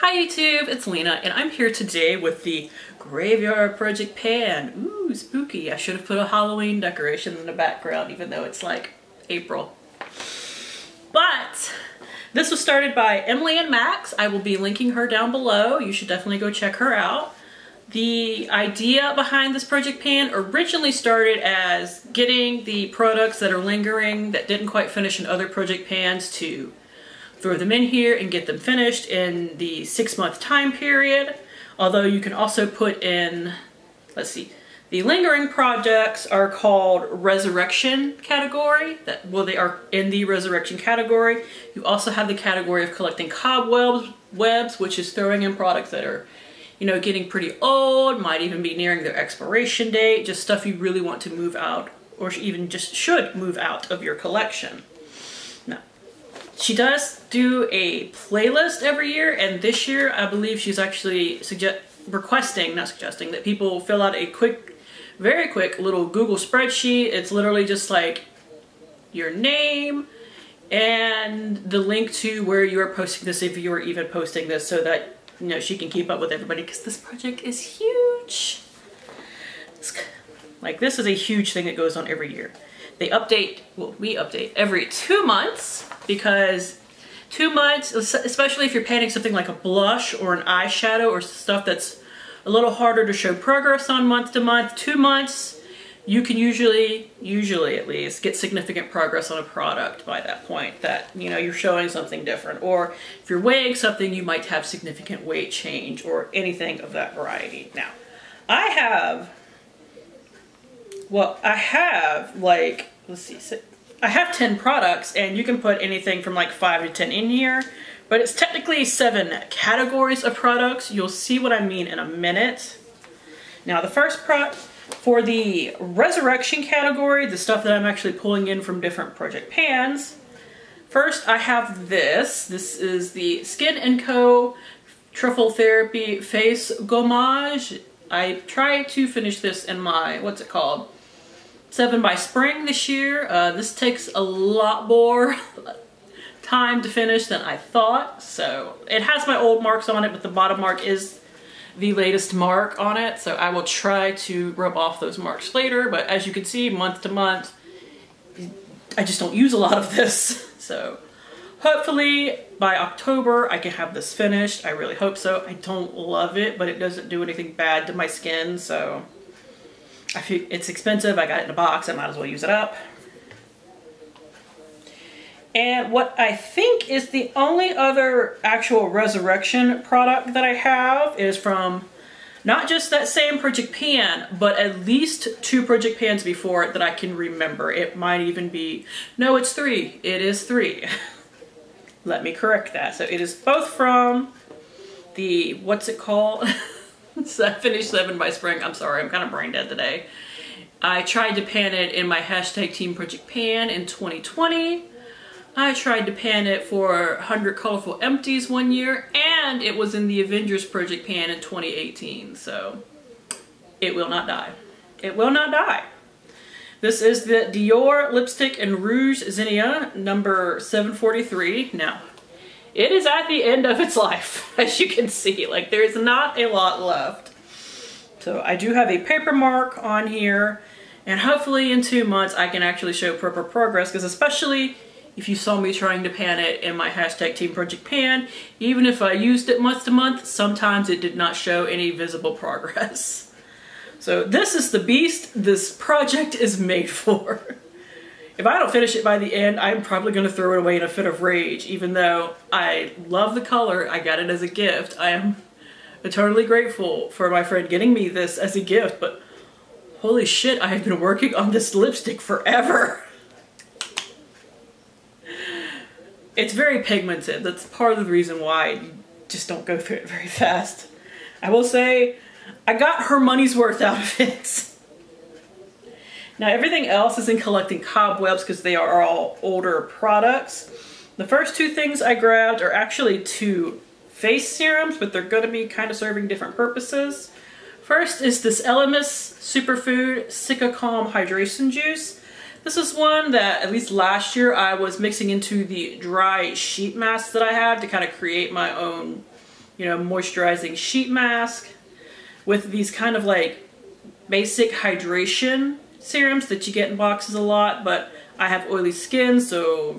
Hi YouTube, it's Lena and I'm here today with the Graveyard Project Pan. Ooh, spooky. I should have put a Halloween decoration in the background even though it's like April. But this was started by Emily and Max. I will be linking her down below. You should definitely go check her out. The idea behind this project pan originally started as getting the products that are lingering that didn't quite finish in other project pans to throw them in here and get them finished in the six month time period. Although you can also put in, let's see, the lingering projects are called resurrection category. That Well, they are in the resurrection category. You also have the category of collecting cobwebs, webs, which is throwing in products that are, you know, getting pretty old, might even be nearing their expiration date, just stuff you really want to move out or even just should move out of your collection. She does do a playlist every year, and this year I believe she's actually suggest requesting, not suggesting, that people fill out a quick, very quick little Google spreadsheet. It's literally just like your name and the link to where you are posting this if you are even posting this so that you know she can keep up with everybody because this project is huge. like this is a huge thing that goes on every year. They update, well, we update every two months because two months, especially if you're painting something like a blush or an eyeshadow or stuff that's a little harder to show progress on month to month, two months, you can usually, usually at least, get significant progress on a product by that point that, you know, you're showing something different. Or if you're weighing something, you might have significant weight change or anything of that variety. Now, I have well, I have like, let's see, I have 10 products and you can put anything from like 5 to 10 in here, but it's technically 7 categories of products. You'll see what I mean in a minute. Now the first product for the resurrection category, the stuff that I'm actually pulling in from different project pans, first I have this. This is the Skin & Co. Truffle Therapy Face Gommage. I tried to finish this in my, what's it called? 7 by spring this year. Uh, this takes a lot more time to finish than I thought. So it has my old marks on it, but the bottom mark is the latest mark on it. So I will try to rub off those marks later. But as you can see, month to month, I just don't use a lot of this. So hopefully by October, I can have this finished. I really hope so. I don't love it, but it doesn't do anything bad to my skin. So I feel it's expensive. I got it in a box. I might as well use it up. And what I think is the only other actual Resurrection product that I have is from not just that same Project Pan, but at least two Project Pans before it that I can remember. It might even be, no, it's three. It is three. Let me correct that. So it is both from the, what's it called? so I finished seven by spring. I'm sorry, I'm kind of brain dead today. I tried to pan it in my hashtag Team Project Pan in 2020. I tried to pan it for 100 Colorful Empties one year, and it was in the Avengers Project Pan in 2018, so it will not die. It will not die. This is the Dior Lipstick and Rouge Zinnia number 743. Now, it is at the end of its life, as you can see. Like, there's not a lot left. So I do have a paper mark on here, and hopefully in two months I can actually show proper progress, because especially if you saw me trying to pan it in my hashtag Team Project Pan, even if I used it month to month, sometimes it did not show any visible progress. So this is the beast this project is made for. If I don't finish it by the end, I'm probably going to throw it away in a fit of rage, even though I love the color. I got it as a gift. I am eternally grateful for my friend getting me this as a gift, but holy shit, I have been working on this lipstick forever. It's very pigmented. That's part of the reason why you just don't go through it very fast. I will say, I got her money's worth out of it. Now everything else is in collecting cobwebs because they are all older products. The first two things I grabbed are actually two face serums, but they're going to be kind of serving different purposes. First is this Elemis Superfood Cica Calm Hydration Juice. This is one that at least last year I was mixing into the dry sheet mask that I have to kind of create my own you know, moisturizing sheet mask with these kind of like basic hydration serums that you get in boxes a lot, but I have oily skin, so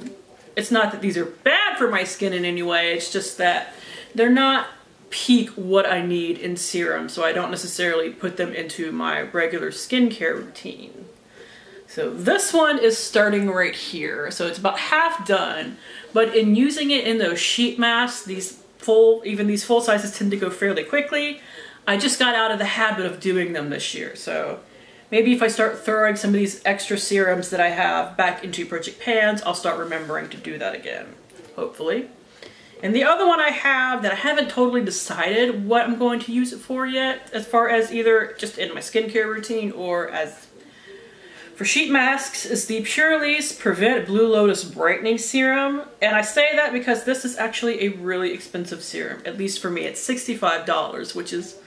it's not that these are bad for my skin in any way, it's just that they're not peak what I need in serum, so I don't necessarily put them into my regular skincare routine. So this one is starting right here, so it's about half done, but in using it in those sheet masks, these full, even these full sizes tend to go fairly quickly. I just got out of the habit of doing them this year, so maybe if I start throwing some of these extra serums that I have back into project pans, I'll start remembering to do that again, hopefully. And the other one I have that I haven't totally decided what I'm going to use it for yet, as far as either just in my skincare routine or as for sheet masks, is the Purlisse Prevent Blue Lotus Brightening Serum. And I say that because this is actually a really expensive serum, at least for me. It's $65, which is,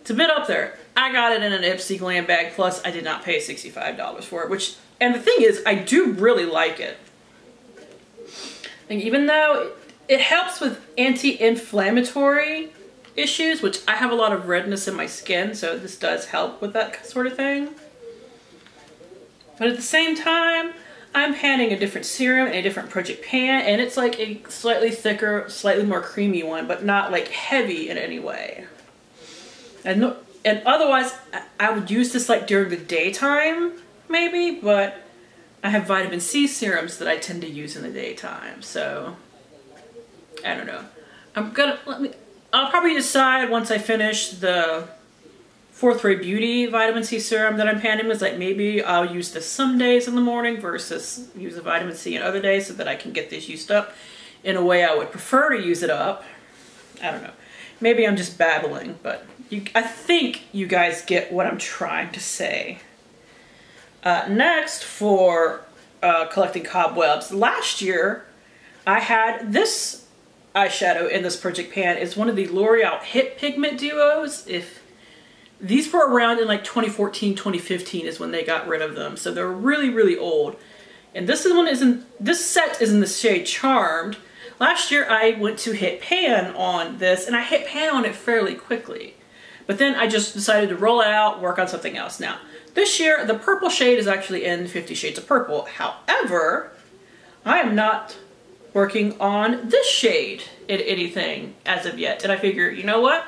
it's a bit up there. I got it in an Ipsy Glam bag, plus I did not pay $65 for it, which, and the thing is, I do really like it. And even though it helps with anti-inflammatory issues, which I have a lot of redness in my skin, so this does help with that sort of thing. But at the same time, I'm panning a different serum and a different project pan, and it's like a slightly thicker, slightly more creamy one, but not like heavy in any way. And, and otherwise, I would use this like during the daytime, maybe, but I have vitamin C serums that I tend to use in the daytime, so I don't know. I'm gonna, let me, I'll probably decide once I finish the Fourth Ray Beauty vitamin C serum that I'm panning with, like maybe I'll use this some days in the morning versus use the vitamin C in other days so that I can get this used up in a way I would prefer to use it up. I don't know. Maybe I'm just babbling, but you, I think you guys get what I'm trying to say. Uh, next, for uh, collecting cobwebs, last year I had this eyeshadow in this project pan. It's one of the L'Oreal Hit Pigment Duos. If These were around in like 2014, 2015 is when they got rid of them. So they're really, really old. And this is one is in, this set is in the shade Charmed. Last year I went to hit pan on this and I hit pan on it fairly quickly. But then I just decided to roll it out, work on something else. Now, this year the purple shade is actually in Fifty Shades of Purple. However, I am not working on this shade in anything as of yet. And I figure, you know what?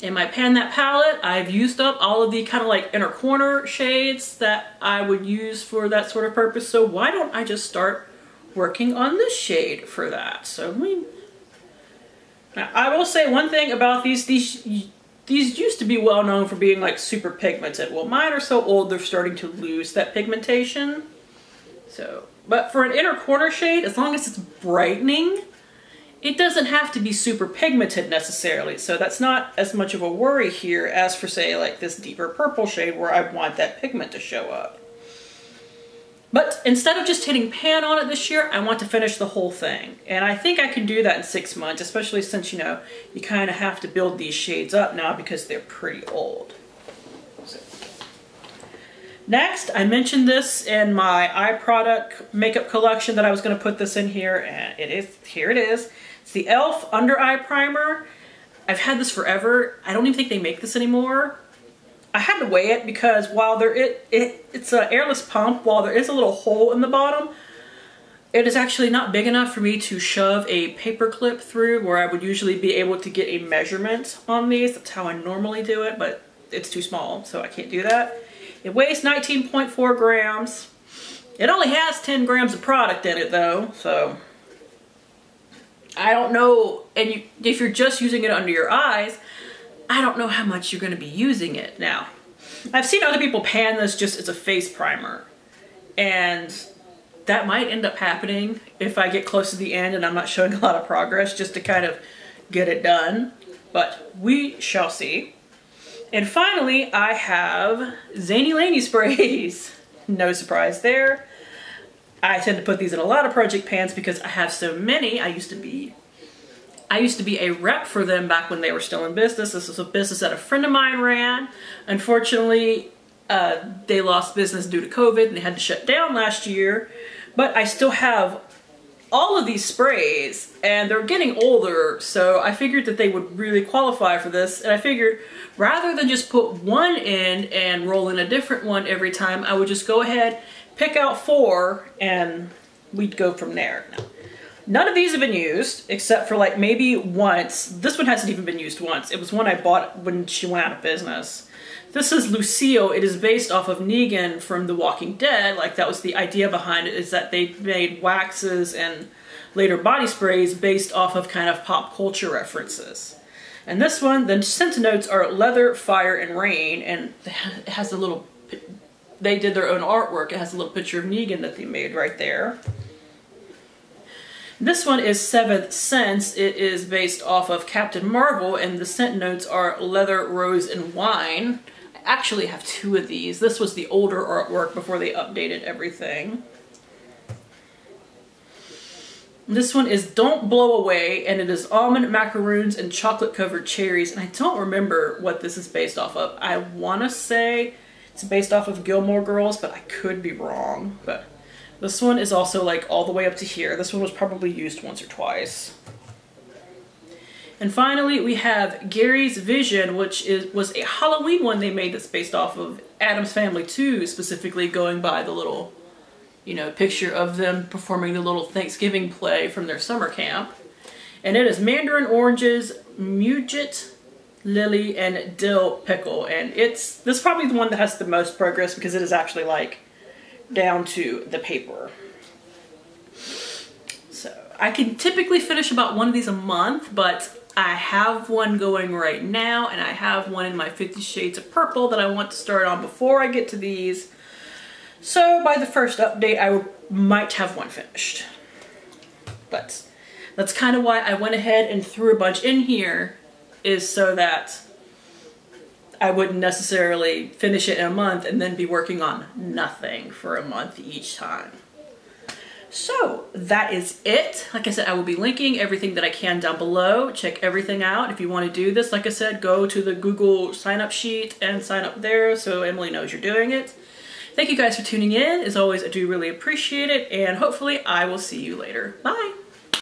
In my Pan That palette, I've used up all of the kind of like inner corner shades that I would use for that sort of purpose. So why don't I just start working on this shade for that? So now, I will say one thing about these, these, these used to be well known for being like super pigmented. Well, mine are so old, they're starting to lose that pigmentation. So but for an inner corner shade, as long as it's brightening, it doesn't have to be super pigmented necessarily. So that's not as much of a worry here as for say like this deeper purple shade where I want that pigment to show up. But instead of just hitting pan on it this year, I want to finish the whole thing. And I think I can do that in six months, especially since, you know, you kind of have to build these shades up now because they're pretty old. Next, I mentioned this in my eye product makeup collection that I was going to put this in here, and it is, here it is. It's the e.l.f. Under Eye Primer. I've had this forever. I don't even think they make this anymore. I had to weigh it because while there it, it it's an airless pump, while there is a little hole in the bottom, it is actually not big enough for me to shove a paper clip through where I would usually be able to get a measurement on these. That's how I normally do it, but it's too small, so I can't do that. It weighs 19.4 grams. It only has 10 grams of product in it though, so I don't know, and you, if you're just using it under your eyes, I don't know how much you're gonna be using it. Now, I've seen other people pan this just as a face primer, and that might end up happening if I get close to the end and I'm not showing a lot of progress just to kind of get it done, but we shall see. And finally, I have Zany Laney sprays. no surprise there. I tend to put these in a lot of project pans because I have so many. I used to be I used to be a rep for them back when they were still in business. This was a business that a friend of mine ran. Unfortunately, uh, they lost business due to COVID and they had to shut down last year. But I still have all of these sprays and they're getting older so I figured that they would really qualify for this and I figured rather than just put one in and roll in a different one every time I would just go ahead pick out four and we'd go from there. None of these have been used except for like maybe once. This one hasn't even been used once. It was one I bought when she went out of business. This is Lucille. It is based off of Negan from The Walking Dead. Like that was the idea behind it is that they made waxes and later body sprays based off of kind of pop culture references. And this one, the scent notes are leather, fire, and rain, and it has a little, they did their own artwork. It has a little picture of Negan that they made right there. This one is Seventh Sense. It is based off of Captain Marvel, and the scent notes are leather, rose, and wine. I actually have two of these. This was the older artwork before they updated everything. This one is Don't Blow Away, and it is almond macaroons and chocolate covered cherries. And I don't remember what this is based off of. I want to say it's based off of Gilmore Girls, but I could be wrong. But this one is also like all the way up to here. This one was probably used once or twice. And finally, we have Gary's Vision, which is was a Halloween one they made that's based off of Addams Family 2, specifically going by the little, you know, picture of them performing the little Thanksgiving play from their summer camp. And it is mandarin oranges, Muguet lily, and dill pickle. And it's, this is probably the one that has the most progress because it is actually like down to the paper. So I can typically finish about one of these a month, but I have one going right now and I have one in my 50 Shades of Purple that I want to start on before I get to these. So by the first update, I might have one finished. But that's kind of why I went ahead and threw a bunch in here is so that I wouldn't necessarily finish it in a month and then be working on nothing for a month each time. So that is it. Like I said, I will be linking everything that I can down below. Check everything out. If you want to do this, like I said, go to the Google sign up sheet and sign up there so Emily knows you're doing it. Thank you guys for tuning in. As always, I do really appreciate it and hopefully I will see you later. Bye.